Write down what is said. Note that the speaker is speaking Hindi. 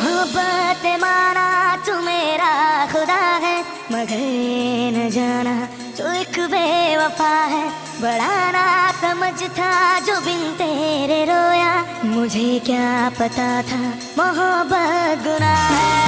मोहब्बत माना तू मेरा खुदा है, मगर न जाना तू एक बेवफा है। बड़ा ना समझ था जो बिन तेरे रोया, मुझे क्या पता था मोहब्बत गुनाह है।